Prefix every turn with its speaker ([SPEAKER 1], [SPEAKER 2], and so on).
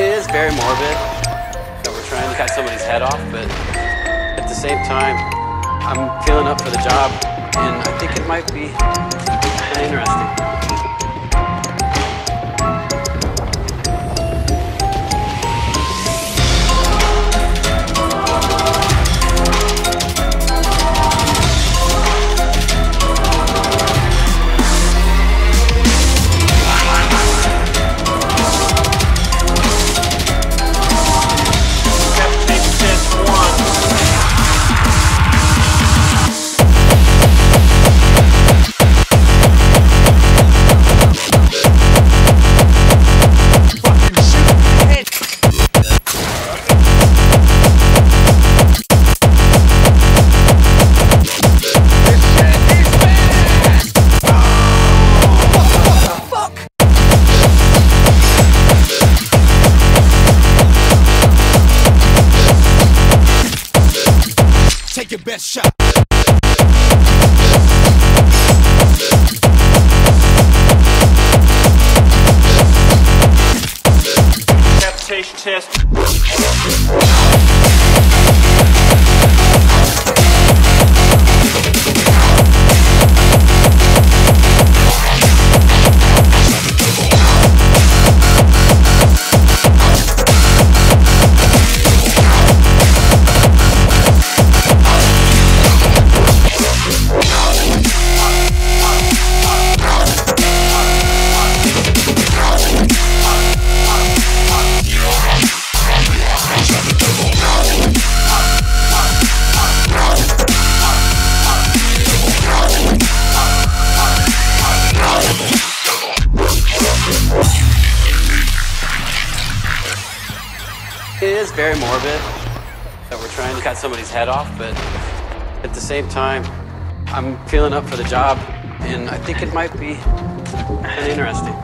[SPEAKER 1] It is very morbid that we're trying to cut somebody's head off, but at the same time, I'm feeling up for the job, and I think it might be interesting.
[SPEAKER 2] Shot.
[SPEAKER 3] Capitation test.
[SPEAKER 1] Is very morbid that we're trying to cut somebody's head off, but at the same time, I'm feeling up for the job, and I think it might be interesting.